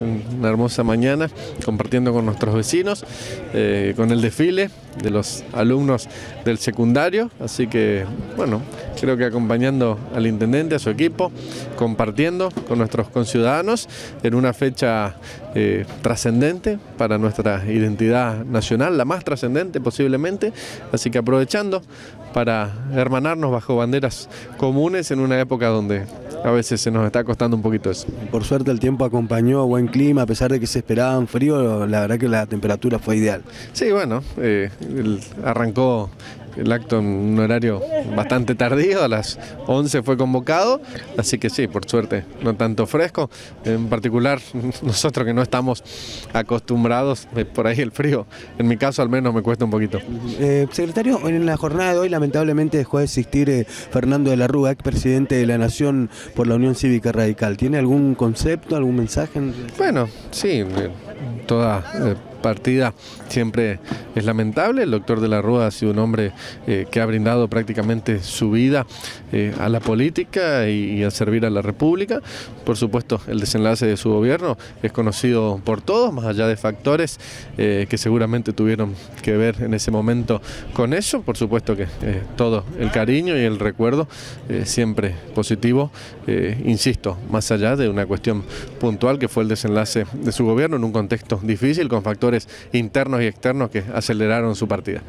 Una hermosa mañana compartiendo con nuestros vecinos, eh, con el desfile de los alumnos del secundario, así que bueno, creo que acompañando al intendente, a su equipo, compartiendo con nuestros conciudadanos en una fecha eh, trascendente para nuestra identidad nacional, la más trascendente posiblemente, así que aprovechando para hermanarnos bajo banderas comunes en una época donde a veces se nos está costando un poquito eso. Por suerte el tiempo acompañó, buen clima, a pesar de que se esperaban frío, la verdad que la temperatura fue ideal. Sí, bueno, eh, arrancó el acto en un horario bastante tardío, a las 11 fue convocado, así que sí, por suerte, no tanto fresco. En particular, nosotros que no estamos acostumbrados, eh, por ahí el frío, en mi caso al menos me cuesta un poquito. Eh, secretario, en la jornada de hoy lamentablemente dejó de existir eh, Fernando de la Rúa, ex presidente de la Nación por la Unión Cívica Radical. ¿Tiene algún concepto, algún mensaje? Bueno, sí, toda partida siempre es lamentable. El doctor de la Rúa ha sido un hombre eh, que ha brindado prácticamente su vida eh, a la política y, a servir a la República. Por supuesto, el desenlace de su gobierno es conocido por todos, más allá de factores eh, que seguramente tuvieron que ver en ese momento con eso. Por supuesto que todo el cariño y el recuerdo siempre positivo, insisto, más allá de una cuestión puntual que fue el desenlace de su gobierno en un contexto difícil con factores internos y externos que aceleraron su partida.